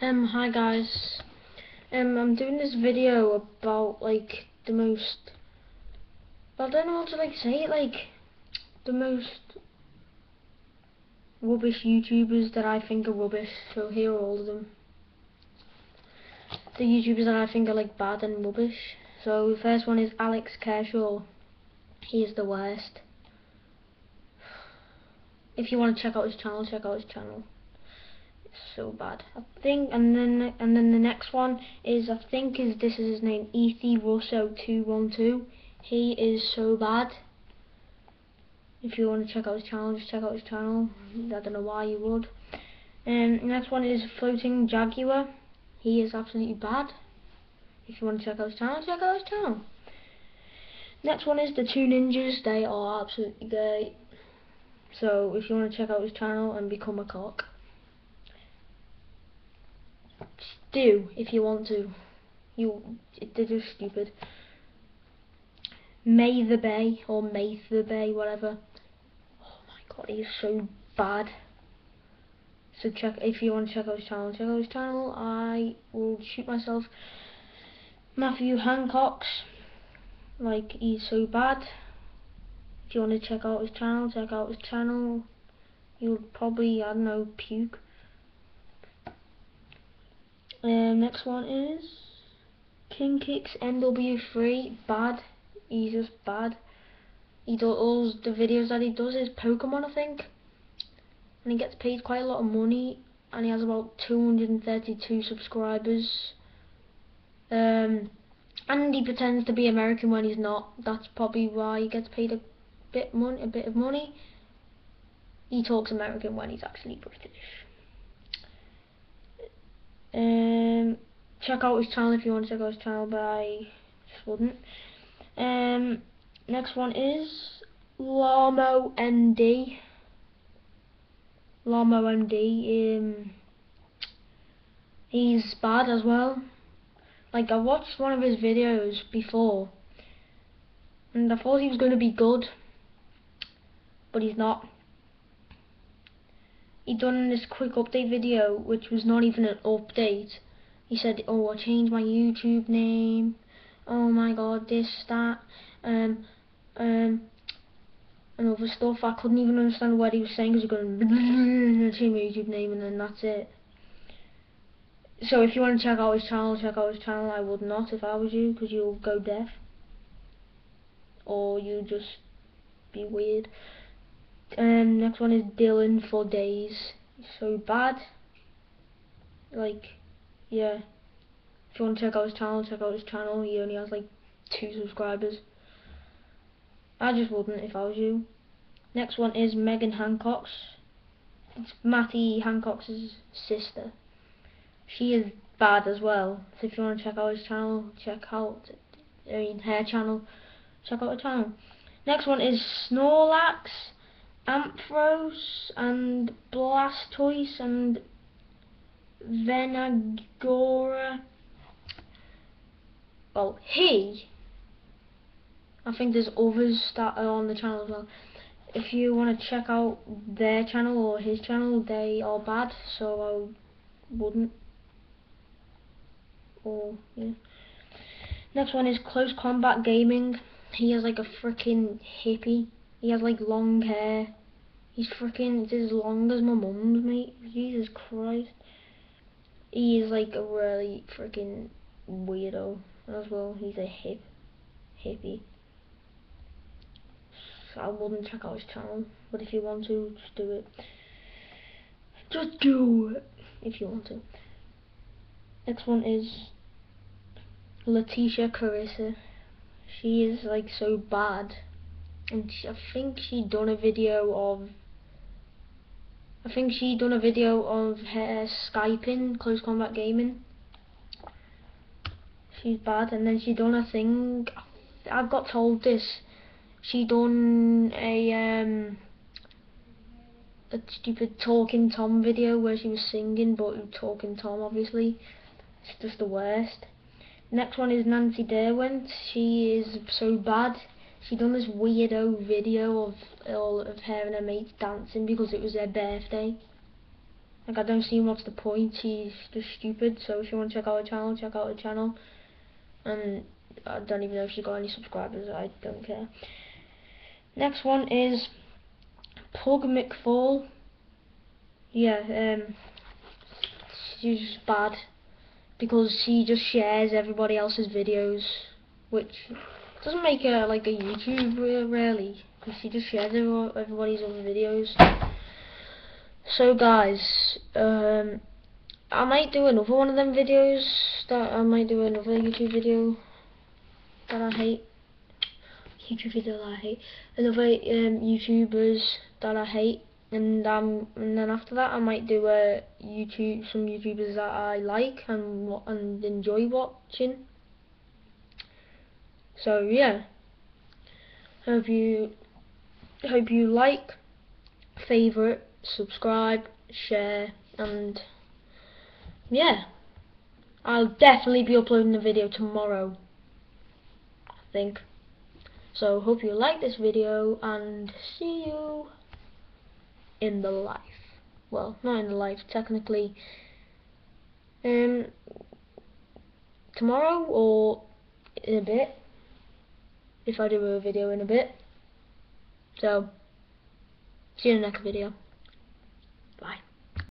Um, hi guys. Um, I'm doing this video about like the most. I don't know how to like say. Like the most rubbish YouTubers that I think are rubbish. So here are all of them. The YouTubers that I think are like bad and rubbish. So the first one is Alex Kershaw. He is the worst. If you want to check out his channel, check out his channel so bad. I think, and then and then the next one is I think is this is his name, Ethi Russo two one two. He is so bad. If you want to check out his channel, just check out his channel. I don't know why you would. And um, next one is Floating Jaguar. He is absolutely bad. If you want to check out his channel, check out his channel. Next one is the two ninjas. They are absolutely great. So if you want to check out his channel and become a cock. Do if you want to. You, they're just stupid. May the Bay or May the Bay, whatever. Oh my god, he's so bad. So check if you want to check out his channel, check out his channel. I will shoot myself. Matthew Hancock's like he's so bad. If you want to check out his channel, check out his channel. You'll probably I don't know puke. Um, next one is King Kicks NW3. Bad. He's just bad. He does all the videos that he does is Pokemon, I think, and he gets paid quite a lot of money, and he has about 232 subscribers. Um, and he pretends to be American when he's not. That's probably why he gets paid a bit money, a bit of money. He talks American when he's actually British. Um, check out his channel if you want to check out his channel, but I just wouldn't. Um, next one is Lamo MD. Lamo MD. Um, he's bad as well. Like I watched one of his videos before, and I thought he was going to be good, but he's not he done this quick update video which was not even an update. He said oh I changed my YouTube name. Oh my god this that um um and other stuff. I couldn't even understand what he was saying because he was going to change my YouTube name and then that's it. So if you want to check out his channel check out his channel. I would not if I was you because you'll go deaf. Or you just be weird um, next one is Dylan for days. so bad. Like, yeah. If you want to check out his channel, check out his channel. He only has like two subscribers. I just wouldn't if I was you. Next one is Megan Hancock's. It's Matty Hancock's sister. She is bad as well. So if you want to check out his channel, check out I mean her channel. Check out her channel. Next one is Snorlax. Ampharos and Blastoise and Venagora. Well, he. I think there's others that are on the channel as well. If you want to check out their channel or his channel, they are bad, so I wouldn't. Or, yeah. Next one is Close Combat Gaming. He is like a freaking hippie. He has like long hair. He's freaking it's as long as my mum's, mate. Jesus Christ. He is like a really freaking weirdo as well. He's a hip hippie. So I wouldn't check out his channel, but if you want to, just do it. Just do it if you want to. Next one is Letitia Carissa. She is like so bad and she, I think she done a video of I think she done a video of her Skyping Close Combat Gaming. She's bad, and then she done a thing. I've got told this. She done a um a stupid Talking Tom video where she was singing, but Talking Tom obviously. It's just the worst. Next one is Nancy Derwent. She is so bad she done this weirdo video of all of her and her mates dancing because it was their birthday. Like I don't see what's the point. She's just stupid. So if you want to check out her channel, check out her channel. And I don't even know if she's got any subscribers. I don't care. Next one is Pug McFall. Yeah, um, she's bad because she just shares everybody else's videos, which doesn't make her like a YouTuber really, because she just shares everybody's other videos. So guys, um, I might do another one of them videos. That I might do another YouTube video that I hate. YouTube video that I hate. Another um, YouTubers that I hate and um and then after that I might do a YouTube some YouTubers that I like and and enjoy watching. So yeah, hope you hope you like, favorite, subscribe, share, and yeah, I'll definitely be uploading a video tomorrow. I think. So hope you like this video and see you in the life. Well, not in the life, technically. Um, tomorrow or in a bit, if I do a video in a bit. So, see you in the next video.